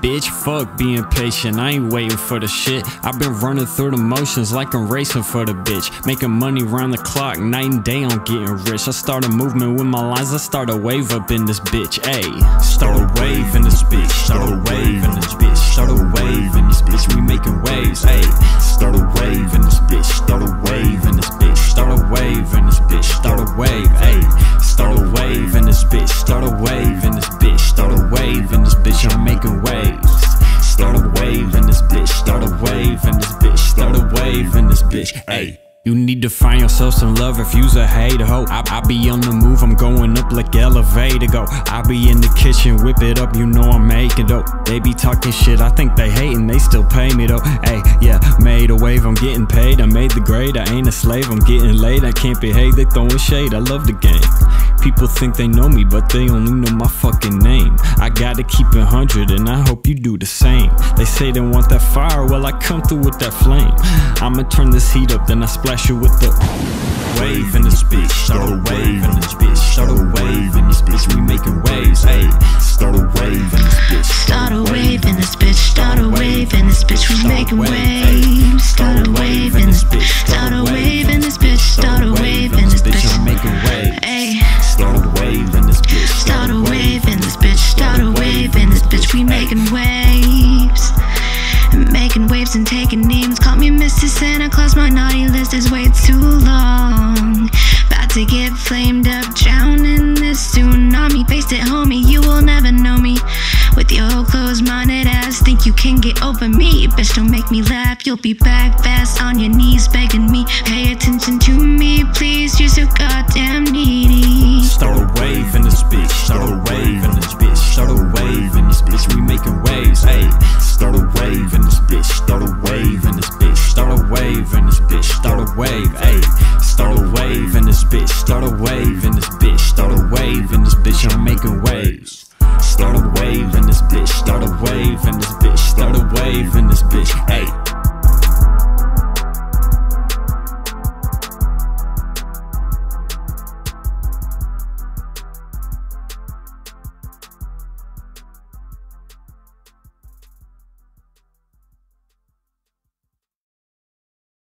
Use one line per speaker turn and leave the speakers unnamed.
bitch. Fuck being patient, I ain't waiting for the shit. I've been running through the motions like I'm racing for the bitch. Making money round the clock, night and day on getting rich. I start a movement with my lines, I start a wave up in this bitch. Ayy, start a wave in this bitch, start a wave in this bitch, start a wave in this bitch. We making waves, ayy. Bitch, ayy. You need to find yourself some love if you's a hater ho. I, I be on the move, I'm going up like elevator go. I be in the kitchen, whip it up, you know I'm making dope. They be talking shit, I think they hating, they still pay me though. Hey, yeah, made a wave, I'm getting paid. I made the grade, I ain't a slave, I'm getting laid. I can't behave, they throwing shade, I love the game. People think they know me, but they only know my fucking name. I gotta keep it 100, and I hope you do the same. They say they want that fire, well, I come through with that flame. I'ma turn this heat up, then I splash you with the wave in this bitch. Start a wave in this bitch. Start a wave in this bitch. We making waves, hey. Start a wave in this bitch. Start a wave in this
bitch. Start a wave in this bitch. We making waves. Start a Waves and taking names. Call me Mr. Santa Claus. My naughty list is way too long. About to get flamed up, drown in this tsunami. Faced it, homie. You will never know me. With your closed-minded ass, think you can get over me? Bitch, don't make me laugh. You'll be back fast on your knees, begging me. Pay attention to me, please. You're so goddamn needy.
Start start a wave in this bitch, start a wave in this bitch, start a wave in this bitch, start a wave, ayy. Start a wave in this bitch, start a wave in this bitch, start a wave in this bitch, I'm making waves. Start a wave in this bitch, start a wave in this bitch, start a wave in this bitch,